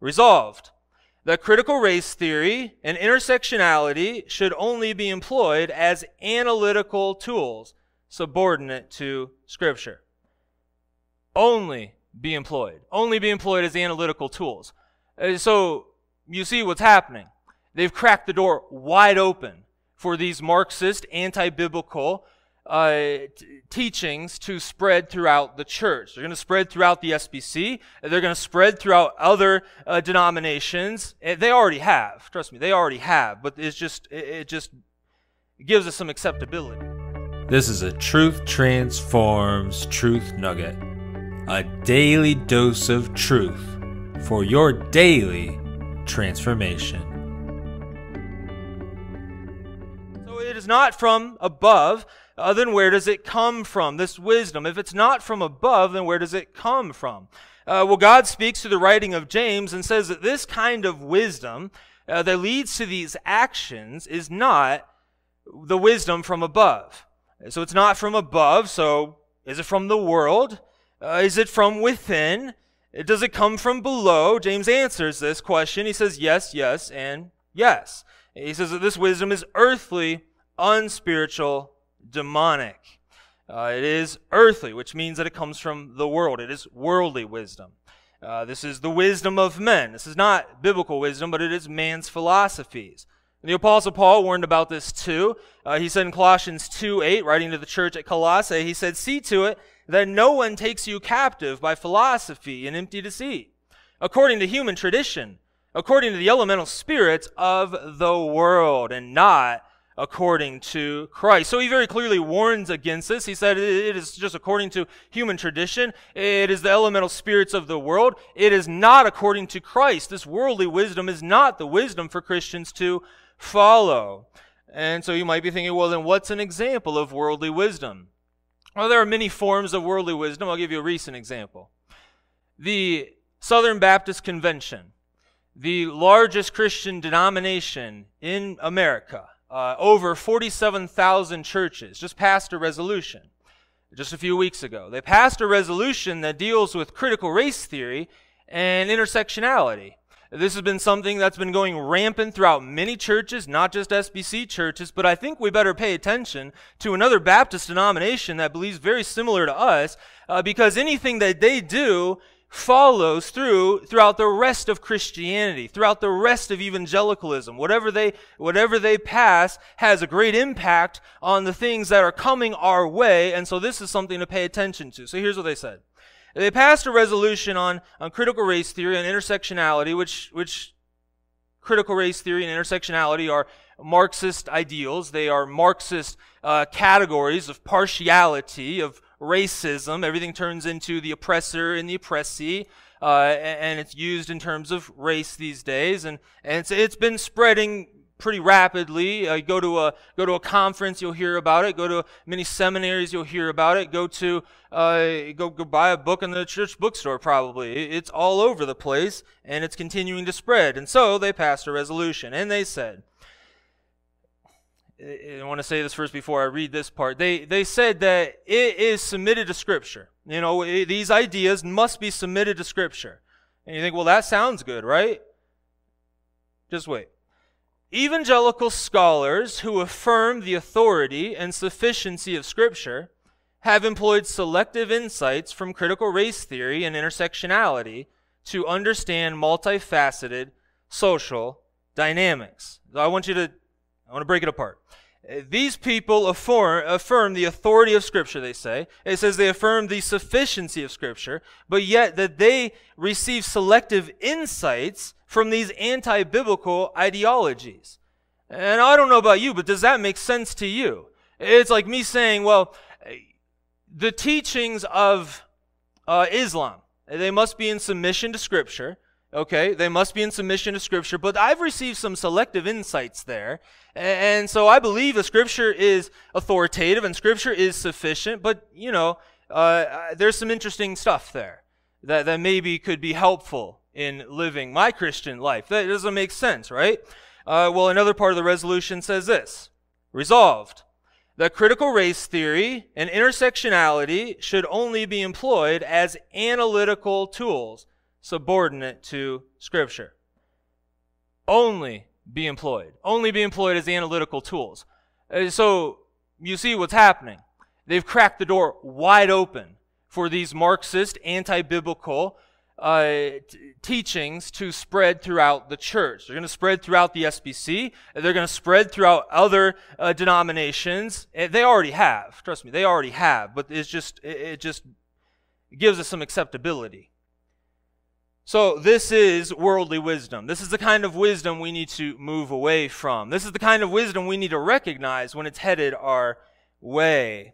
Resolved that critical race theory and intersectionality should only be employed as analytical tools subordinate to Scripture. Only be employed. Only be employed as analytical tools. Uh, so you see what's happening. They've cracked the door wide open for these Marxist, anti biblical uh, t- teachings to spread throughout the church. They're going to spread throughout the SBC. They're going to spread throughout other uh, denominations. They already have. Trust me, they already have. But it's just it, it just gives us some acceptability. This is a Truth Transforms Truth Nugget, a daily dose of truth for your daily transformation. So it is not from above, uh, then where does it come from? This wisdom. If it's not from above, then where does it come from? Uh, well, God speaks through the writing of James and says that this kind of wisdom uh, that leads to these actions is not the wisdom from above. So it's not from above. So is it from the world? Uh, is it from within? Does it come from below? James answers this question. He says yes, yes, and yes. He says that this wisdom is earthly, unspiritual, demonic. Uh, it is earthly, which means that it comes from the world. It is worldly wisdom. Uh, this is the wisdom of men. This is not biblical wisdom, but it is man's philosophies. And the Apostle Paul warned about this too. Uh, he said in Colossians 2 8, writing to the church at Colossae, he said, See to it that no one takes you captive by philosophy and empty deceit, according to human tradition, according to the elemental spirits of the world, and not according to Christ. So he very clearly warns against this. He said it is just according to human tradition. It is the elemental spirits of the world. It is not according to Christ. This worldly wisdom is not the wisdom for Christians to follow. And so you might be thinking, well, then what's an example of worldly wisdom? Well, there are many forms of worldly wisdom. I'll give you a recent example. The Southern Baptist Convention, the largest Christian denomination in America, uh, over 47,000 churches just passed a resolution just a few weeks ago. They passed a resolution that deals with critical race theory and intersectionality. This has been something that's been going rampant throughout many churches, not just SBC churches, but I think we better pay attention to another Baptist denomination that believes very similar to us, uh, because anything that they do follows through throughout the rest of Christianity, throughout the rest of evangelicalism. Whatever they, whatever they pass has a great impact on the things that are coming our way. And so this is something to pay attention to. So here's what they said. They passed a resolution on, on critical race theory and intersectionality, which, which critical race theory and intersectionality are Marxist ideals. They are Marxist uh, categories of partiality, of racism. Everything turns into the oppressor and the oppressee. Uh, and it's used in terms of race these days, and, and it's, it's been spreading pretty rapidly. Uh, go to a go to a conference, you'll hear about it. Go to many seminaries, you'll hear about it. Go to uh, go go buy a book in the church bookstore. Probably it's all over the place, and it's continuing to spread. And so they passed a resolution, and they said I want to say this first before I read this part. They, they said that it is submitted to Scripture. You know, it, these ideas must be submitted to Scripture. And you think, well, that sounds good, right? Just wait. Evangelical scholars who affirm the authority and sufficiency of Scripture have employed selective insights from critical race theory and intersectionality to understand multifaceted social dynamics. So I want you to I want to break it apart. These people affirm, affirm the authority of Scripture, they say. It says they affirm the sufficiency of Scripture, but yet that they receive selective insights from these anti biblical ideologies. And I don't know about you, but does that make sense to you? It's like me saying, well, the teachings of uh, Islam, they must be in submission to Scripture. Okay, they must be in submission to Scripture, but I've received some selective insights there. And so I believe the Scripture is authoritative and Scripture is sufficient, but, you know, uh, there's some interesting stuff there that, that maybe could be helpful in living my Christian life. That doesn't make sense, right? Uh, well, another part of the resolution says this Resolved that critical race theory and intersectionality should only be employed as analytical tools subordinate to Scripture. Only be employed. Only be employed as analytical tools. Uh, so you see what's happening. They've cracked the door wide open for these Marxist, anti biblical uh, teachings to spread throughout the church. They're going to spread throughout the SBC. They're going to spread throughout other uh, denominations. Eh, they already have. Trust me, they already have. But it's just it just gives us some acceptability. So this is worldly wisdom. This is the kind of wisdom we need to move away from. This is the kind of wisdom we need to recognize when it's headed our way.